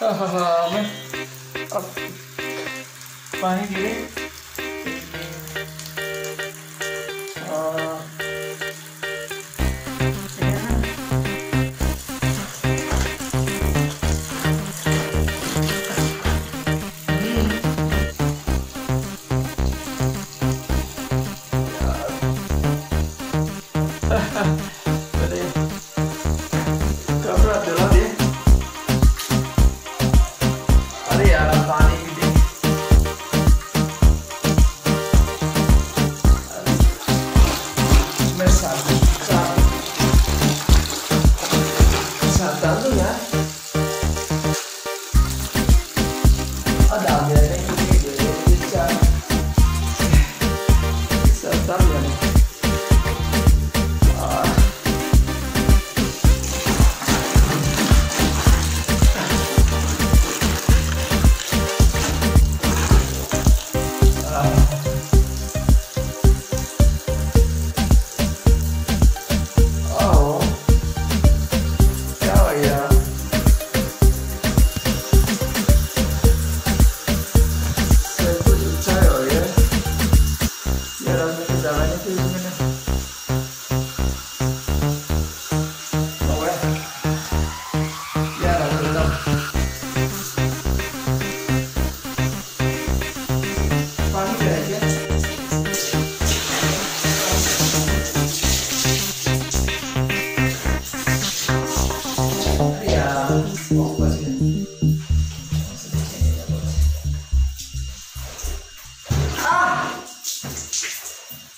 हाँ हाँ हाँ मैं अब पानी गिरे साथ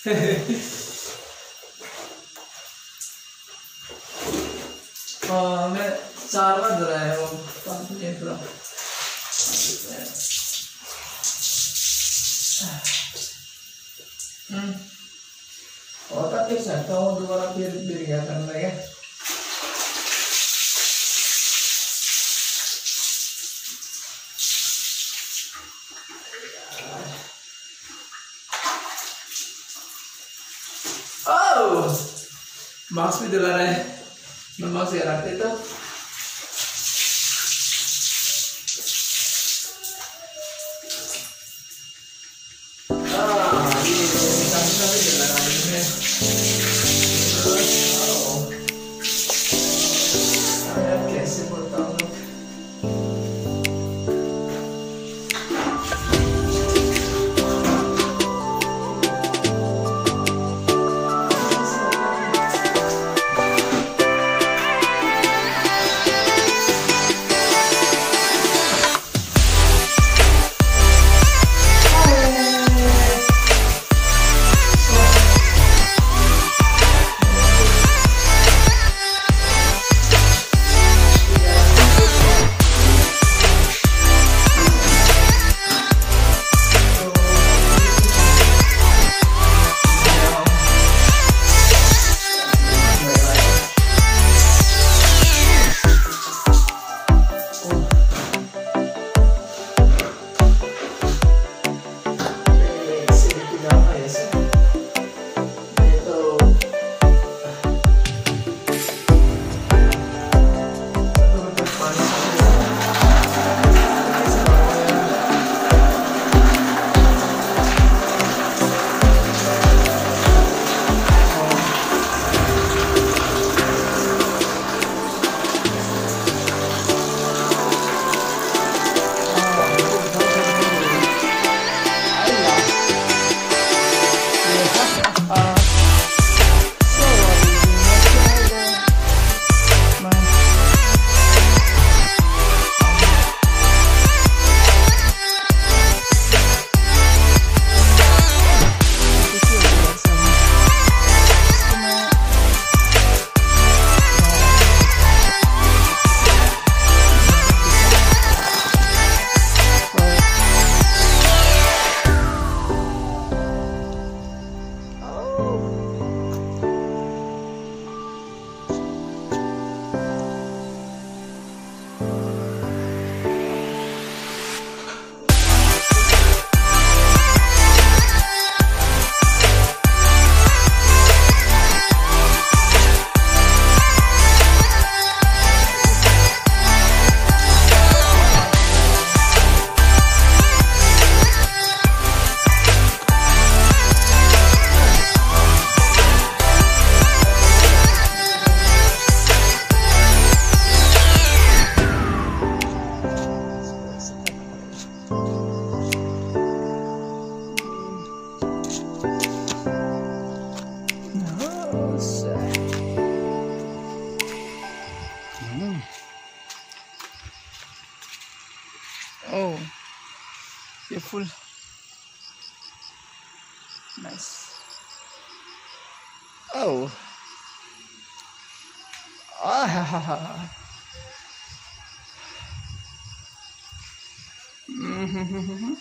हाँ चार बार धरा है हम्म। दोबारा फिर फिर क्या करना है ओह मास्क भी दिला रहा है। मैं मास्क यार आते देता Oh, ये फुल नाइस ओ आ हा हा हा हम्म हम्म हम्म हम्म